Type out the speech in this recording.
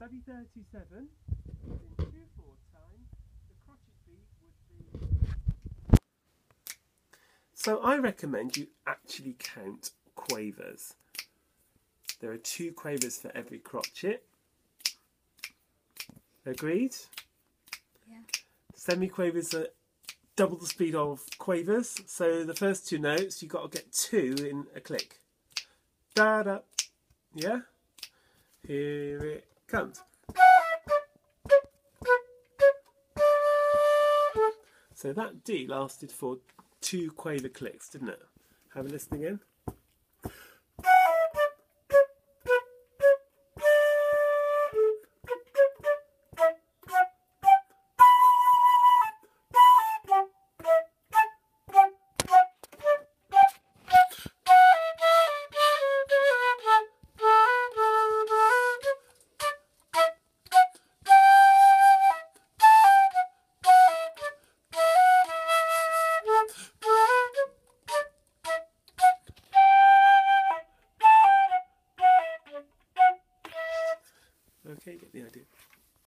Study 37, in 2 4 time, the crotchet beat would be. So I recommend you actually count quavers. There are two quavers for every crotchet. Agreed? Yeah. Semiquavers are double the speed of quavers. So the first two notes, you've got to get two in a click. Da da. Yeah? Here it comes. So that D lasted for two quaver clicks, didn't it? Have a listen again. Okay, get the idea.